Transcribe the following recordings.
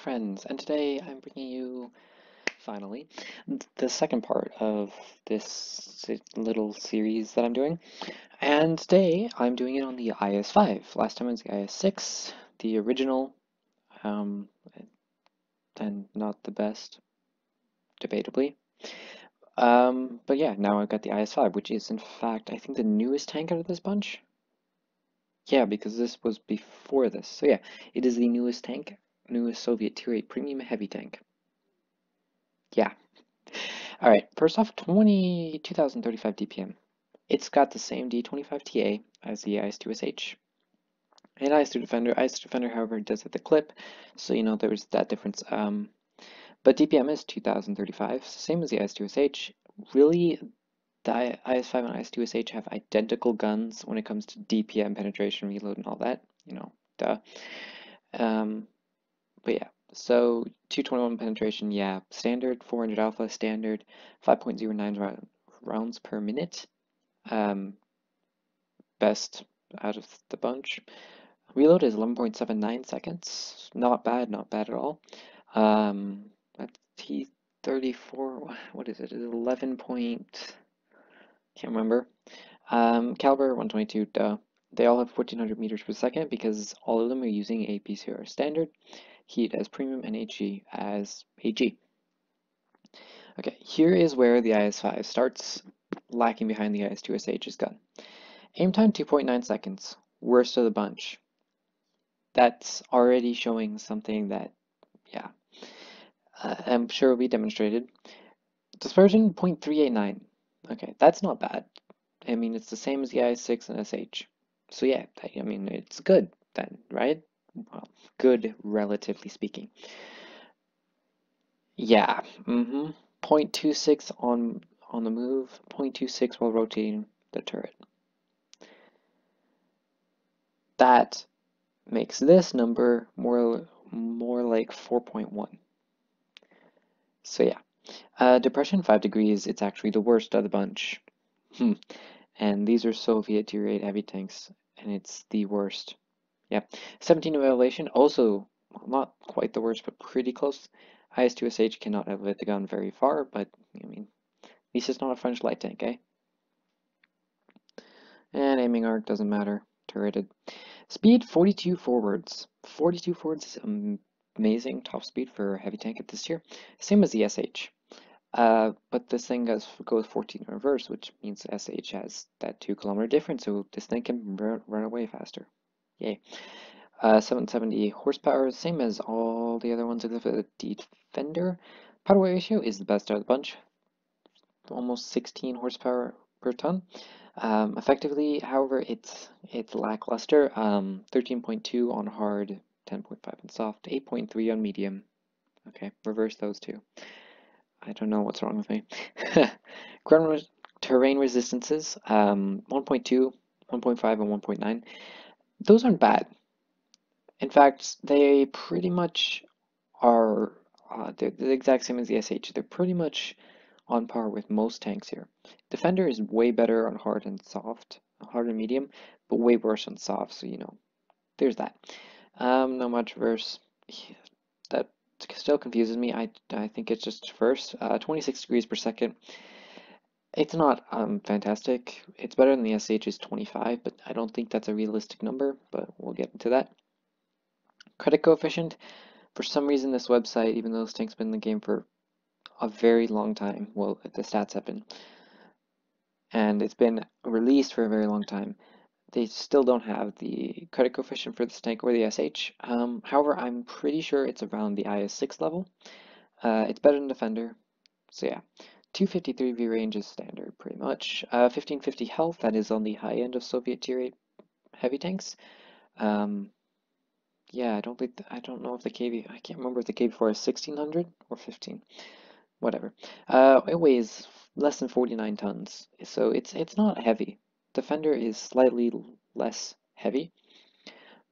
friends, and today I'm bringing you, finally, the second part of this little series that I'm doing. And today I'm doing it on the IS-5. Last time it was the IS-6, the original, um, and not the best, debatably. Um, but yeah, now I've got the IS-5, which is in fact, I think the newest tank out of this bunch. Yeah, because this was before this. So yeah, it is the newest tank newest Soviet Tier 8 premium heavy tank. Yeah. Alright, first off, 20, 2035 DPM. It's got the same D25TA as the IS-2SH. And IS-2 Defender, IS-2 Defender, however, does have the clip, so you know there's that difference. Um, but DPM is 2035, same as the IS-2SH. Really, the IS-5 and IS-2SH have identical guns when it comes to DPM, penetration, reload, and all that. You know, duh. Um, but yeah, so 221 penetration, yeah, standard, 400 alpha, standard, 5.09 rounds per minute. Um, best out of the bunch. Reload is 11.79 seconds. Not bad, not bad at all. Um, that's T34, what is it? It's 11 point, can't remember. Um, caliber 122, duh. They all have 1400 meters per second because all of them are using APCR standard heat as premium and HE as AG. Okay, here is where the IS-5 starts lacking behind the IS-2SH's gun. Aim time 2.9 seconds, worst of the bunch. That's already showing something that, yeah, uh, I'm sure will be demonstrated. Dispersion 0.389. Okay, that's not bad. I mean, it's the same as the IS-6 and SH. So yeah, I mean, it's good then, right? Well, good relatively speaking. Yeah, mm-hmm. 0.26 on on the move, 0.26 while rotating the turret. That makes this number more more like 4.1. So yeah, uh, depression 5 degrees, it's actually the worst of the bunch. Hmm. and these are Soviet tier 8 heavy tanks, and it's the worst. Yeah, 17 elevation, also not quite the worst, but pretty close. IS-2SH cannot elevate the gun very far, but I mean, at least it's not a French light tank, eh? And aiming arc doesn't matter, turreted. Speed 42 forwards. 42 forwards is amazing top speed for a heavy tank at this tier. Same as the SH. Uh, but this thing goes, goes 14 in reverse, which means SH has that 2 kilometer difference, so this thing can run away faster. Yay. Uh, 770 horsepower, same as all the other ones except for the Defender. Power weight ratio is the best out of the bunch. Almost 16 horsepower per ton. Um, effectively, however, it's it's lackluster. Um, 13.2 on hard, 10.5 on soft, 8.3 on medium. Okay, reverse those two. I don't know what's wrong with me. Ground terrain resistances, um, 1.2, 1.5, and 1.9 those aren't bad. In fact, they pretty much are uh, they're the exact same as the SH. They're pretty much on par with most tanks here. Defender is way better on hard and soft, hard and medium, but way worse on soft, so you know, there's that. Um, no much verse. That still confuses me. I, I think it's just first. Uh, 26 degrees per second. It's not um, fantastic. It's better than the SH's 25, but I don't think that's a realistic number, but we'll get into that. Credit coefficient. For some reason, this website, even though this tank's been in the game for a very long time, well, the stats have been, and it's been released for a very long time, they still don't have the credit coefficient for this tank or the SH. Um, however, I'm pretty sure it's around the IS-6 level. Uh, it's better than Defender, so yeah. 253 V range is standard, pretty much. Uh, 1550 health, that is on the high end of Soviet tier 8 heavy tanks. Um, yeah, I don't think, I don't know if the KV, I can't remember if the KV4 is 1600 or 15, whatever. Uh, it weighs less than 49 tons, so it's, it's not heavy. Defender is slightly less heavy,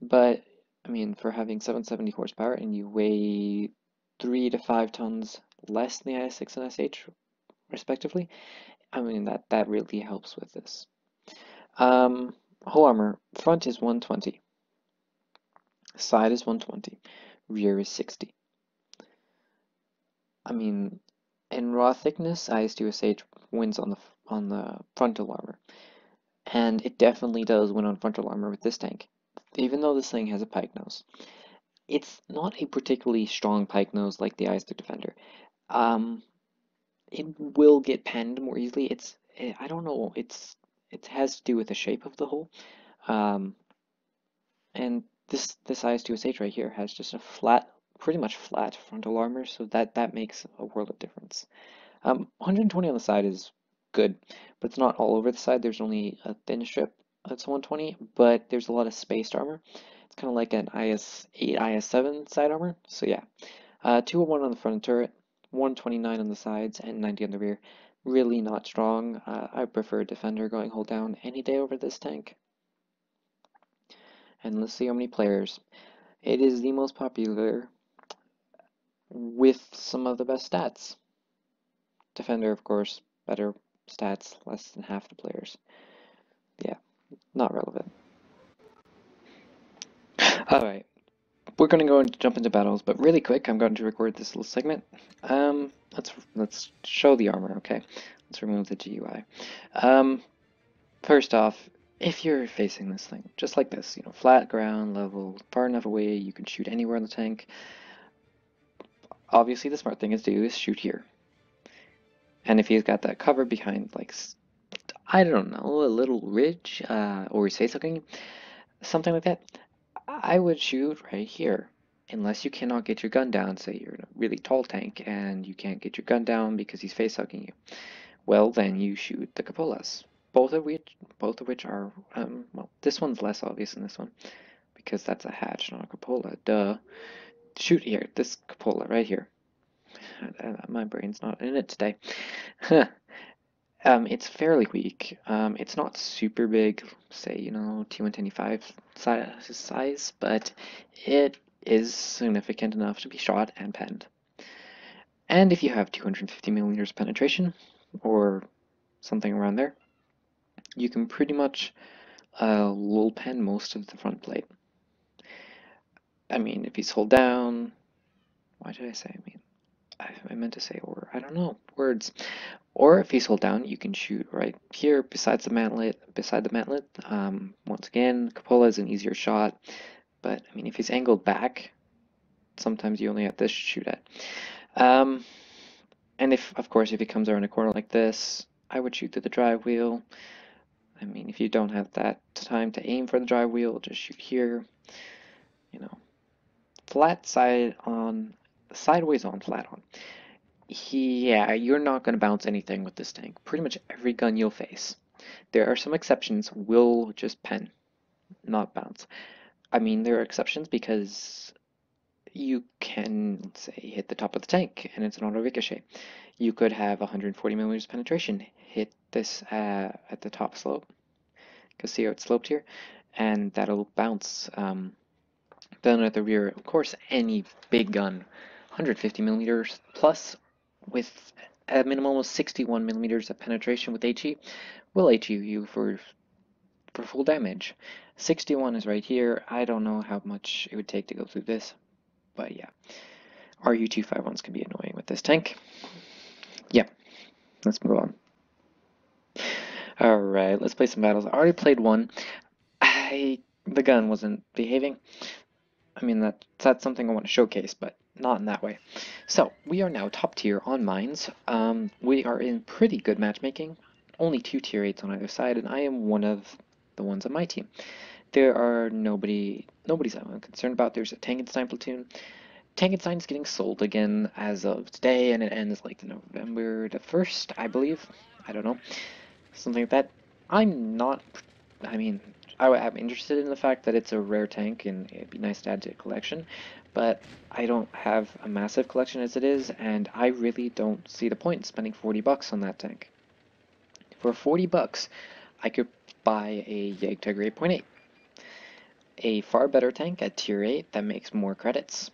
but I mean, for having 770 horsepower and you weigh 3 to 5 tons less than the IS-6 and SH, respectively. I mean, that, that really helps with this. Um, whole armor, front is 120, side is 120, rear is 60. I mean, in raw thickness, IS-2SH wins on the on the frontal armor, and it definitely does win on frontal armor with this tank. Even though this thing has a pike nose, it's not a particularly strong pike nose like the IS-3 Defender. Um, it will get penned more easily. It's eh, I don't know. It's it has to do with the shape of the hull. Um, and this this IS-2SH right here has just a flat, pretty much flat frontal armor, so that that makes a world of difference. Um, 120 on the side is good, but it's not all over the side. There's only a thin strip that's 120, but there's a lot of spaced armor. It's kind of like an IS-8, IS-7 side armor. So yeah, uh, 201 on the front turret, 129 on the sides, and 90 on the rear. Really not strong. Uh, I prefer Defender going hold down any day over this tank. And let's see how many players. It is the most popular with some of the best stats. Defender, of course, better stats, less than half the players. Yeah, not relevant. Alright, we're going to go and jump into battles, but really quick, I'm going to record this little segment. Um, let's let's show the armor, okay? Let's remove the GUI. Um, first off, if you're facing this thing, just like this, you know, flat ground, level, far enough away, you can shoot anywhere in the tank. Obviously, the smart thing is to do is shoot here. And if he's got that cover behind, like, I don't know, a little ridge, uh, or he's face hooking, something like that, I would shoot right here. Unless you cannot get your gun down, say you're in a really tall tank and you can't get your gun down because he's face hugging you. Well, then you shoot the cupolas. Both of which, both of which are, um, well, this one's less obvious than this one because that's a hatch, not a cupola. Duh. Shoot here, this cupola right here. Uh, my brain's not in it today. Um, it's fairly weak. Um, it's not super big, say, you know, T125 size, size, but it is significant enough to be shot and penned. And if you have 250 millimeters penetration, or something around there, you can pretty much uh, lull pen most of the front plate. I mean, if he's hold down, why did I say I mean? I meant to say or, I don't know, words. Or if he's hold down, you can shoot right here besides the mantlet, beside the mantlet. Um, once again, cupola is an easier shot, but I mean, if he's angled back, sometimes you only have this to shoot at. Um, and if, of course, if he comes around a corner like this, I would shoot through the drive wheel. I mean, if you don't have that time to aim for the drive wheel, just shoot here. You know, flat side on sideways on, flat on. Yeah, you're not going to bounce anything with this tank. Pretty much every gun you'll face. There are some exceptions, will just pen, not bounce. I mean, there are exceptions because you can, say, hit the top of the tank and it's an auto ricochet. You could have 140 millimeters penetration, hit this uh, at the top slope, because see how it's sloped here, and that'll bounce. Um, then at the rear, of course, any big gun 150 millimeters plus with a minimum of 61 millimeters of penetration with HE will HE you for for full damage. 61 is right here. I don't know how much it would take to go through this, but yeah. RU-251s can be annoying with this tank. Yeah, let's move on. Alright, let's play some battles. I already played one. I the gun wasn't behaving. I mean, that, that's something I want to showcase, but not in that way. So, we are now top tier on mines. Um, we are in pretty good matchmaking. Only two tier 8s on either side, and I am one of the ones on my team. There are nobody, nobody's I'm concerned about. There's a Tankenstein platoon. Tankenstein is getting sold again as of today, and it ends like November the 1st, I believe. I don't know. Something like that. I'm not, I mean, I, am interested in the fact that it's a rare tank and it'd be nice to add to a collection, but I don't have a massive collection as it is, and I really don't see the point in spending 40 bucks on that tank. For 40 bucks, I could buy a Jagdtiger 8.8, a far better tank at tier 8 that makes more credits.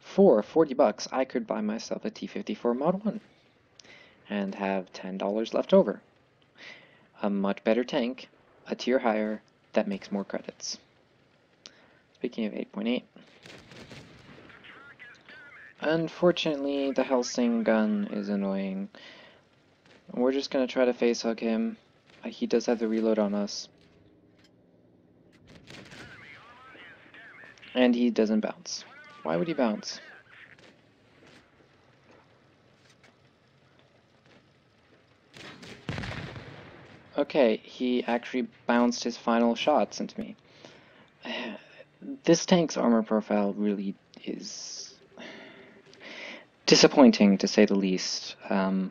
For 40 bucks, I could buy myself a T54 Mod 1 and have $10 left over. A much better tank a tier higher that makes more credits. Speaking of 8.8, Unfortunately, the Helsing gun is annoying. We're just gonna try to face hug him. Uh, he does have the reload on us. And he doesn't bounce. Why would he bounce? Okay, he actually bounced his final shots into me. This tank's armor profile really is disappointing, to say the least. Um,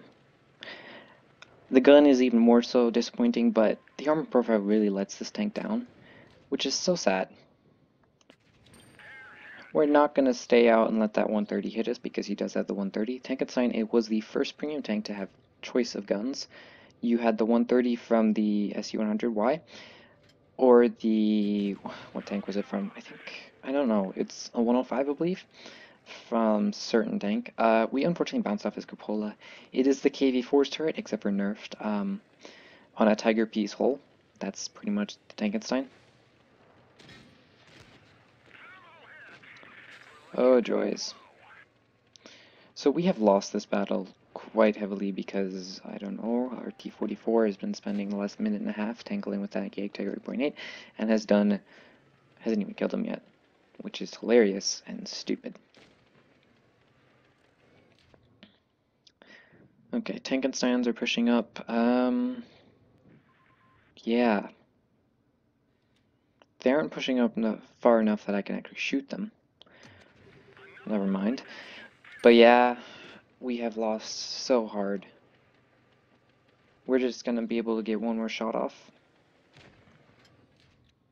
the gun is even more so disappointing, but the armor profile really lets this tank down, which is so sad. We're not going to stay out and let that 130 hit us because he does have the 130. Tankenstein, it was the first premium tank to have choice of guns. You had the 130 from the SU-100Y, or the, what tank was it from? I think, I don't know, it's a 105 I believe, from certain tank. Uh, we unfortunately bounced off his cupola. It is the KV-4's turret, except for nerfed, um, on a Tiger P's hull. That's pretty much the Tankenstein. Oh, joys. So we have lost this battle quite heavily because, I don't know, our T-44 has been spending the last minute and a half tangling with that Jagdtiger 8.8 and has done, hasn't even killed him yet, which is hilarious and stupid. Okay, Tankensteins are pushing up. Um, yeah. They aren't pushing up far enough that I can actually shoot them. Never mind. But yeah, we have lost so hard. We're just gonna be able to get one more shot off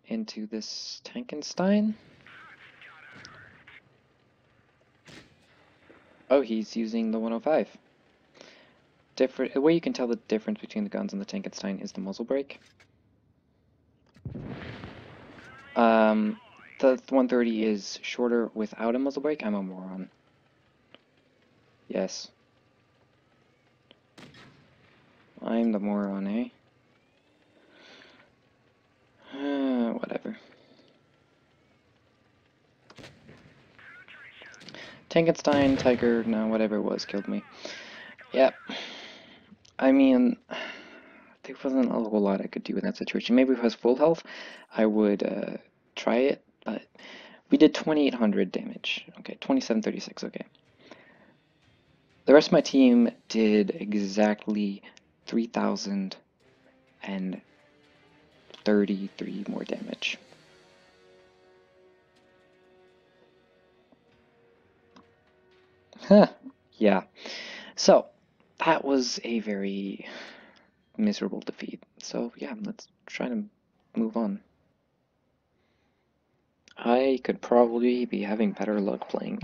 into this Tankenstein. Oh, he's using the 105. Different. The way you can tell the difference between the guns and the Tankenstein is the muzzle brake. Um, the 130 is shorter without a muzzle brake. I'm a moron. Yes. I'm the moron, eh? Whatever. Tankenstein, Tiger, no, whatever it was, killed me. Yep. I mean, there wasn't a whole lot I could do in that situation. Maybe if I was full health, I would uh, try it, but we did 2800 damage. Okay, 2736, okay. The rest of my team did exactly 3,033 more damage. Huh, yeah. So, that was a very miserable defeat. So, yeah, let's try to move on. I could probably be having better luck playing.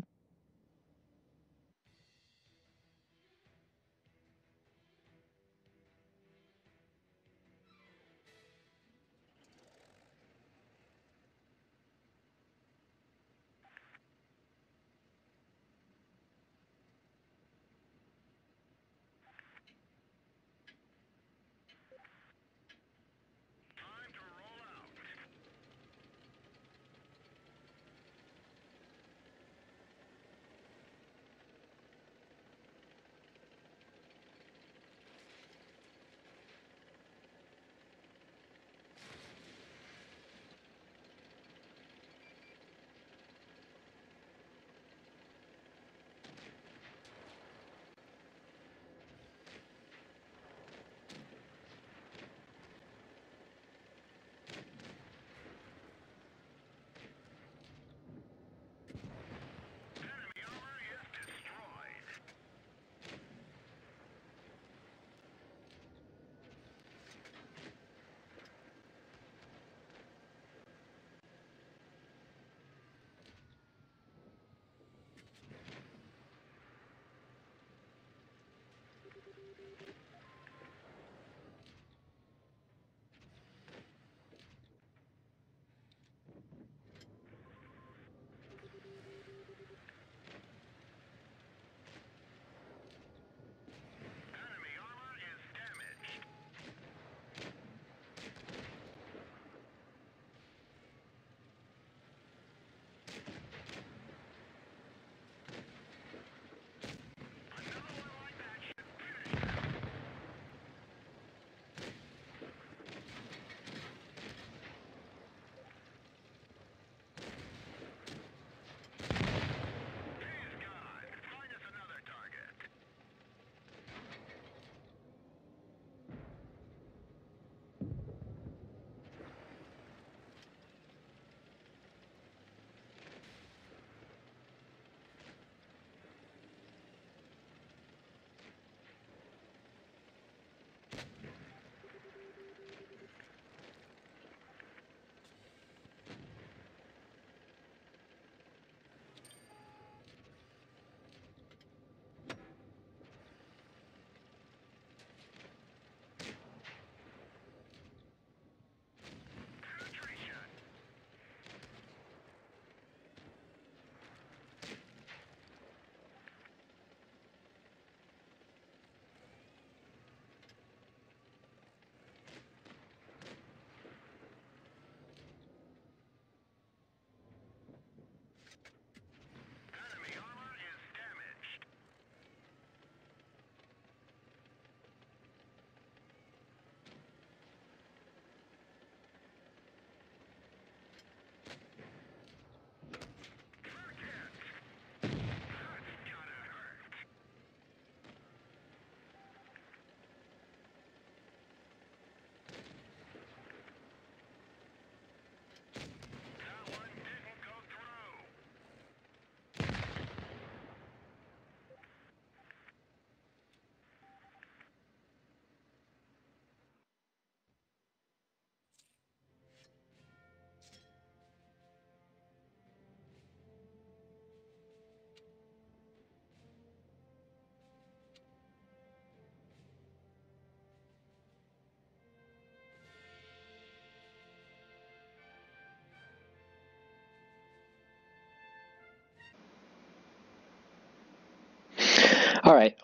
Alright,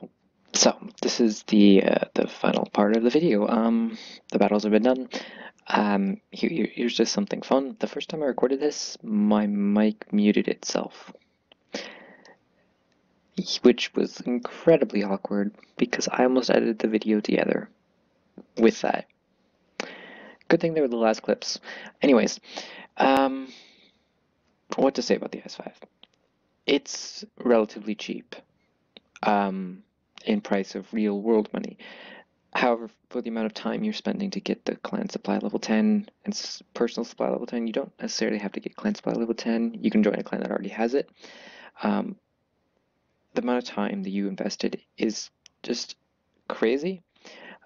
so this is the uh, the final part of the video. Um, the battles have been done. Um, here, here's just something fun. The first time I recorded this, my mic muted itself. Which was incredibly awkward because I almost edited the video together with that. Good thing they were the last clips. Anyways, um, what to say about the S5? It's relatively cheap um, in price of real world money. However, for the amount of time you're spending to get the clan supply level 10 and personal supply level 10, you don't necessarily have to get clan supply level 10. You can join a clan that already has it. Um, the amount of time that you invested is just crazy.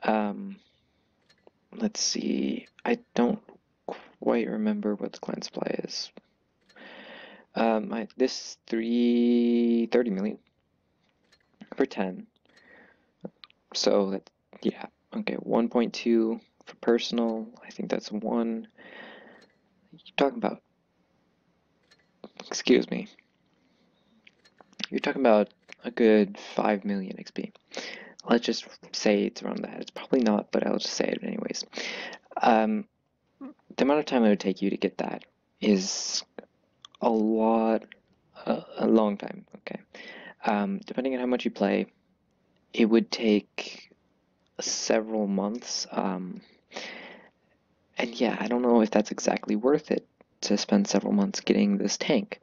Um, let's see, I don't quite remember what the clan supply is. Um, I, this 330 million for 10. So that, yeah, okay, 1.2 for personal. I think that's one. You're talking about, excuse me. You're talking about a good 5 million XP. Let's just say it's around that. It's probably not, but I'll just say it anyways. Um, the amount of time it would take you to get that is a lot, a long time, okay? Um, depending on how much you play, it would take several months. Um, and yeah, I don't know if that's exactly worth it to spend several months getting this tank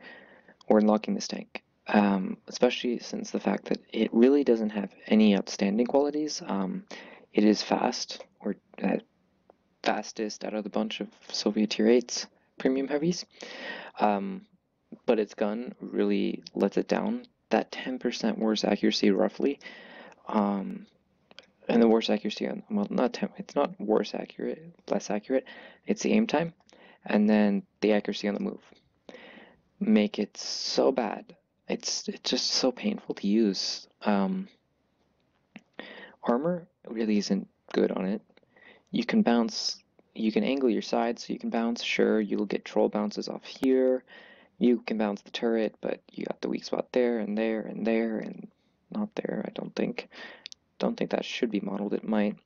or unlocking this tank. Um, especially since the fact that it really doesn't have any outstanding qualities. Um, it is fast, or uh, fastest out of the bunch of Soviet tier 8s premium heavies. Um, but its gun really lets it down. That 10% worse accuracy, roughly, um, and the worse accuracy on well, not 10, it's not worse accurate, less accurate. It's the aim time, and then the accuracy on the move make it so bad. It's it's just so painful to use. Um, armor really isn't good on it. You can bounce, you can angle your side so you can bounce. Sure, you'll get troll bounces off here you can bounce the turret, but you got the weak spot there and there and there and not there, I don't think. Don't think that should be modeled, it might.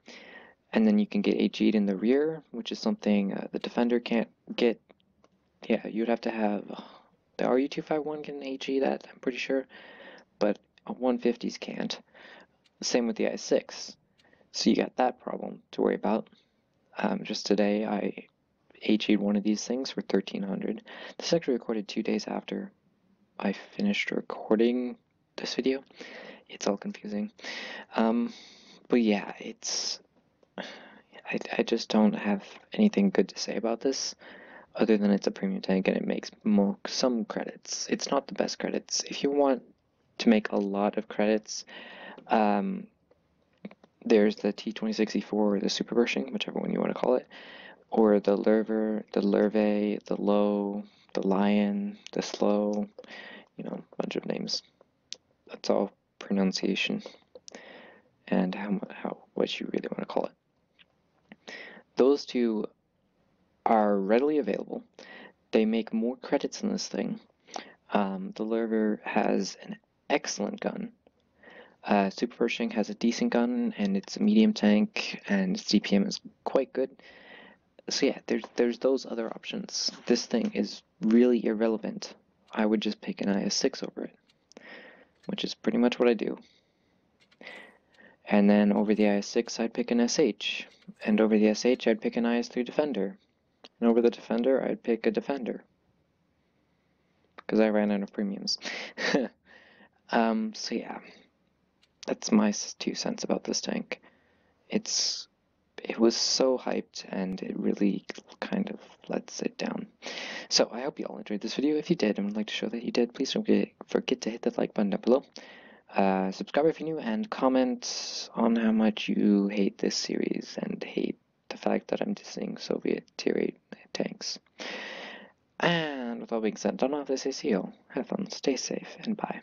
And then you can get HE'd in the rear, which is something uh, the defender can't get. Yeah, you'd have to have, the RU-251 can HE that, I'm pretty sure, but 150s can't. Same with the i6. So you got that problem to worry about. Um, just today I HE'd one of these things for 1300. This actually recorded two days after I finished recording this video. It's all confusing. Um, but yeah, it's... I, I just don't have anything good to say about this other than it's a premium tank and it makes more, some credits. It's not the best credits. If you want to make a lot of credits, um, there's the T26E4 or the Super Pershing, whichever one you want to call it or the lurver, the lurve, the low, the lion, the slow, you know, a bunch of names. That's all pronunciation and how, how what you really want to call it. Those two are readily available. They make more credits in this thing. Um, the Lurver has an excellent gun. Uh, Super Pershing has a decent gun and it's a medium tank and its DPM is quite good so yeah, there's there's those other options. This thing is really irrelevant. I would just pick an IS-6 over it, which is pretty much what I do. And then over the IS-6, I'd pick an SH. And over the SH, I'd pick an IS-3 Defender. And over the Defender, I'd pick a Defender. Because I ran out of premiums. um, so yeah, that's my two cents about this tank. It's it was so hyped and it really kind of lets it down. So I hope you all enjoyed this video. If you did and would like to show that you did, please don't forget to hit that like button down below. Uh, subscribe if you're new and comment on how much you hate this series and hate the fact that I'm dissing Soviet tier 8 tanks. And with all being said, don't know if this is you. Have fun, stay safe, and bye.